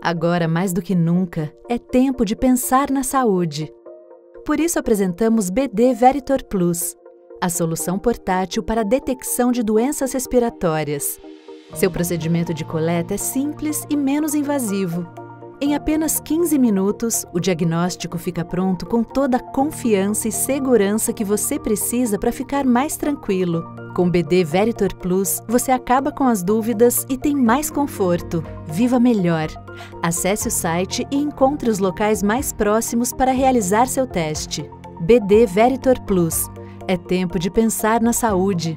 Agora, mais do que nunca, é tempo de pensar na saúde. Por isso apresentamos BD Veritor Plus, a solução portátil para a detecção de doenças respiratórias. Seu procedimento de coleta é simples e menos invasivo. Em apenas 15 minutos, o diagnóstico fica pronto com toda a confiança e segurança que você precisa para ficar mais tranquilo. Com BD Veritor Plus, você acaba com as dúvidas e tem mais conforto. Viva melhor! Acesse o site e encontre os locais mais próximos para realizar seu teste. BD Veritor Plus. É tempo de pensar na saúde.